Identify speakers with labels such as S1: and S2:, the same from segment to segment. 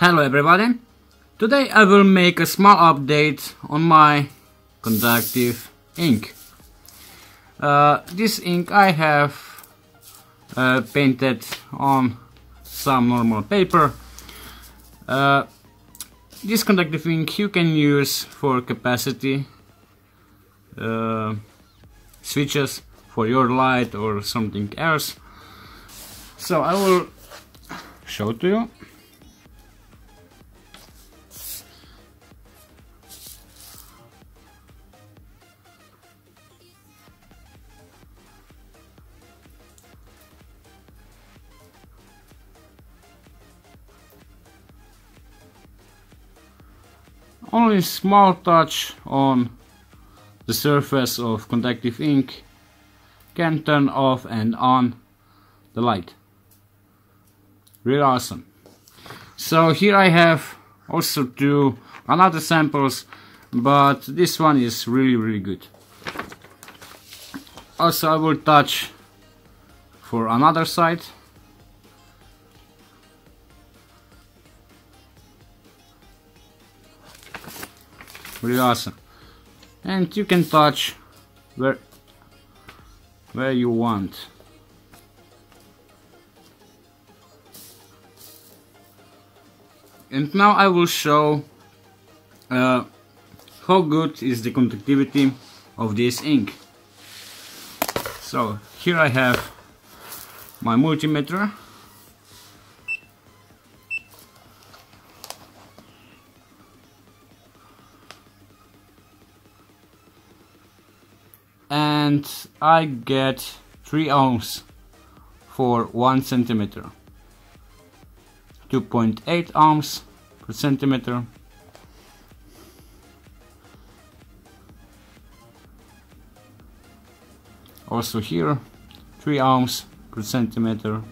S1: Hello everybody! Today I will make a small update on my conductive ink. Uh, this ink I have uh, painted on some normal paper. Uh, this conductive ink you can use for capacity uh, switches for your light or something else. So I will show to you. Only small touch on the surface of conductive ink can turn off and on the light. Really awesome. So here I have also two another samples but this one is really really good. Also I will touch for another side really awesome. And you can touch where where you want. And now I will show uh, how good is the conductivity of this ink. So here I have my multimeter and I get 3 ohms for 1 centimeter. 2.8 ohms per centimeter. Also here 3 ohms per centimeter.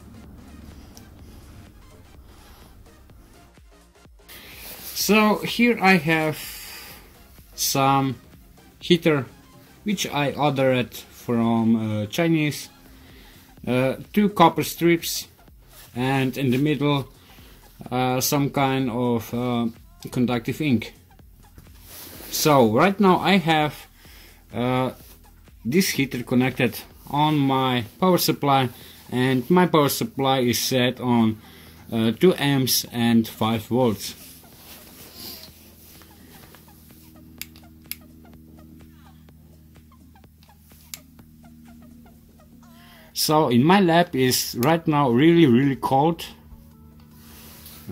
S1: So here I have some heater which I ordered from uh, Chinese. Uh, two copper strips and in the middle uh, some kind of conductive ink. So right now I have uh, this heater connected on my power supply and my power supply is set on uh, 2 amps and 5 volts. So in my lab is right now really really cold.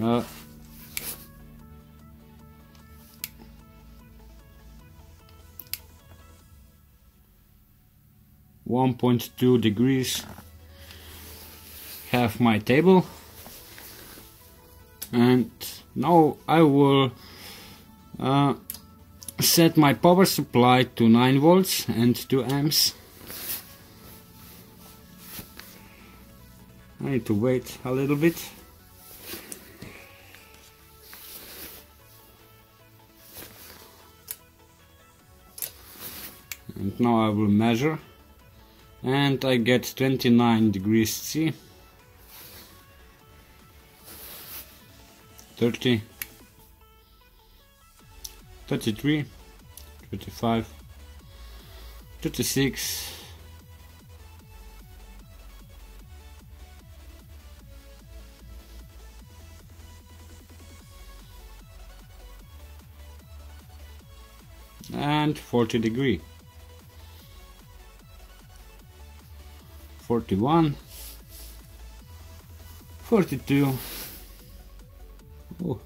S1: Uh, One point two degrees. Have my table, and now I will uh, set my power supply to 9 volts and 2 amps. I need to wait a little bit. And now I will measure. And I get 29 degrees C. 30 33 35 36 and 40 degree. 41 42 oh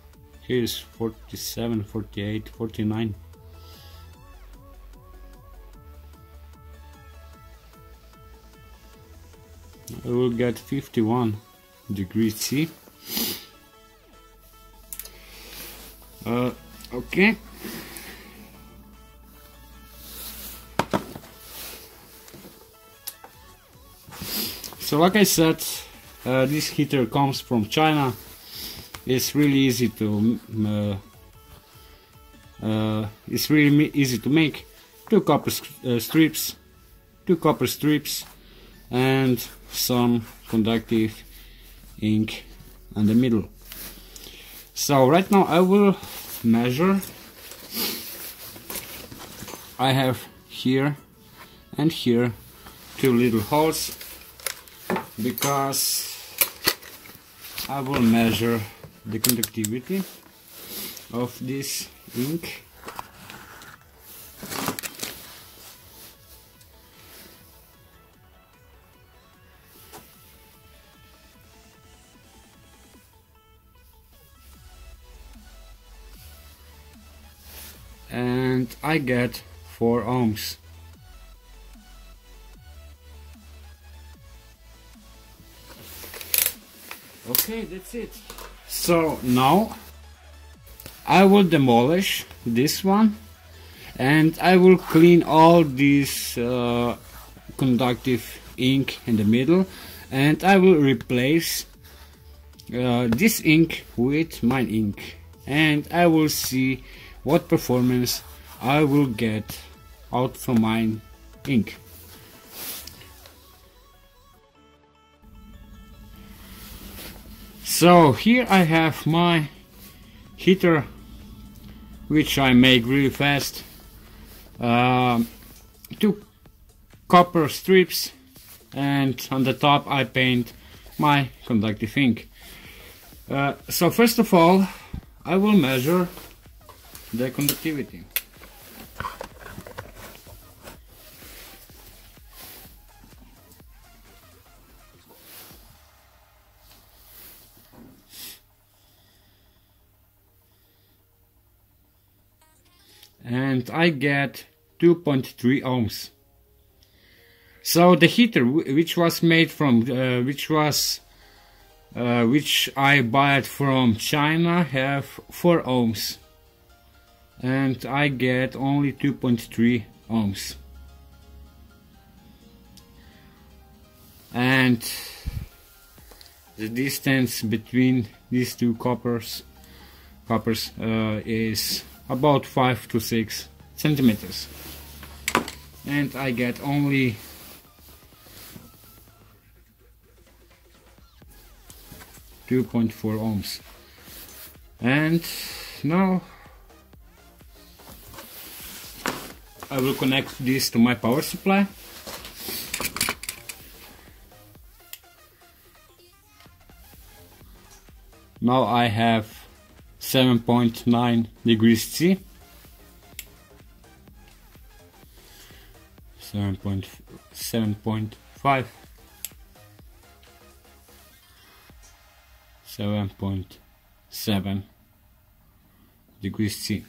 S1: here's 47 48 49 I will get 51 degrees C. Uh, okay So like I said, uh, this heater comes from China. It's really easy to uh, uh, it's really easy to make. Two copper uh, strips, two copper strips, and some conductive ink in the middle. so right now I will measure I have here and here two little holes because I will measure the conductivity of this ink. And I get 4 ohms okay that's it so now I will demolish this one and I will clean all this uh, conductive ink in the middle and I will replace uh, this ink with my ink and I will see what performance I will get out from my ink. So here I have my heater which I make really fast. Uh, two copper strips and on the top I paint my conductive ink. Uh, so first of all I will measure the conductivity. And I get 2.3 ohms. So the heater, which was made from, uh, which was, uh, which I bought from China, have 4 ohms, and I get only 2.3 ohms. And the distance between these two coppers, coppers uh, is about 5 to 6 centimeters and I get only Two point four ohms, and now I will connect this to my power supply. Now I have 7.9 degrees C. 7.7.5 7.7 degrees C.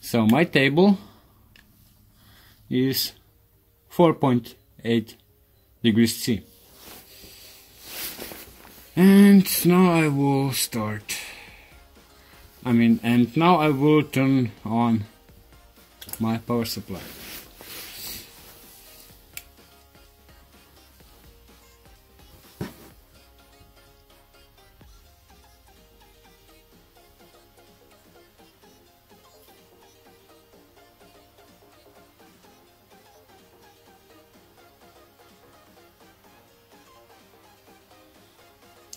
S1: So my table is 4.8 degrees C. And now I will start I mean and now I will turn on my power supply.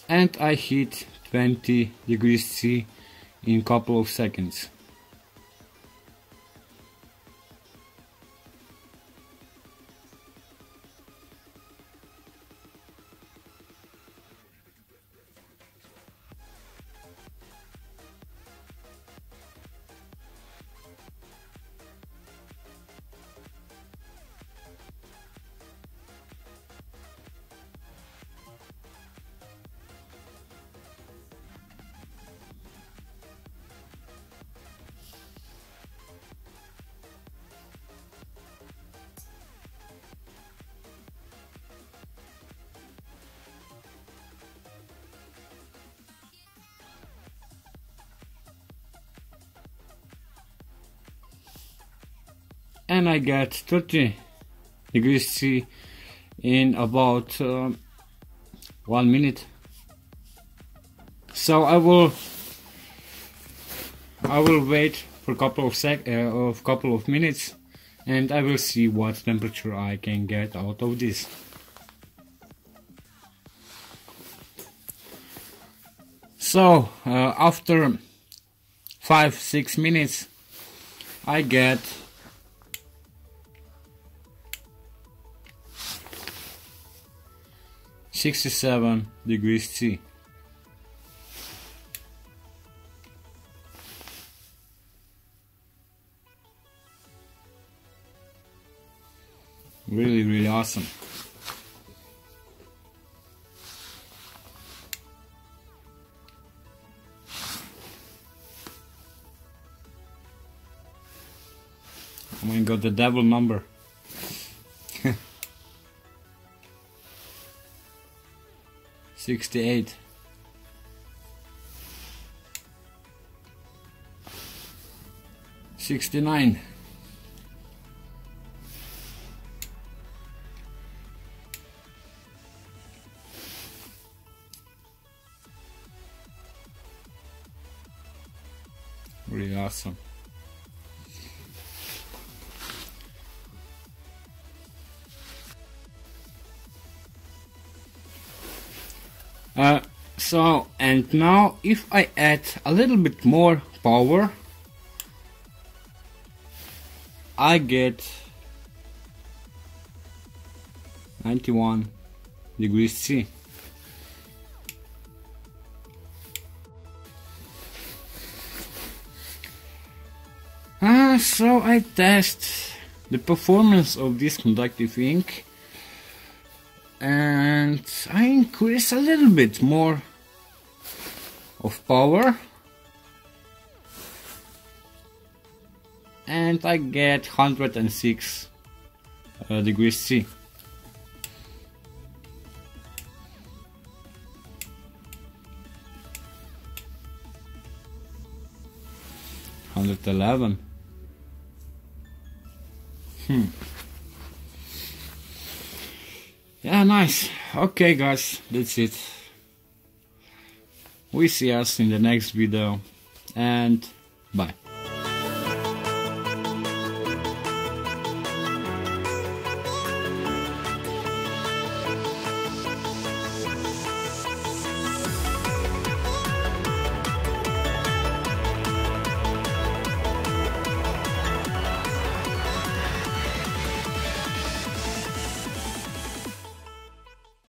S1: And I hit 20 degrees C in a couple of seconds. And I get 30 degrees C in about uh, one minute. So I will I will wait for a couple of sec uh, of couple of minutes and I will see what temperature I can get out of this. So uh, after 5-6 minutes I get Sixty-seven degrees C. Really, really awesome. Oh my god, the devil number. Sixty-eight. Sixty-nine. Uh, so, and now if I add a little bit more power, I get 91 degrees C. Uh, so I test the performance of this conductive ink and I increase a little bit more of power and I get 106 uh, degrees C. Hundred eleven. Hmm. Yeah, nice. Okay, guys, that's it. We see us in the next video, and bye.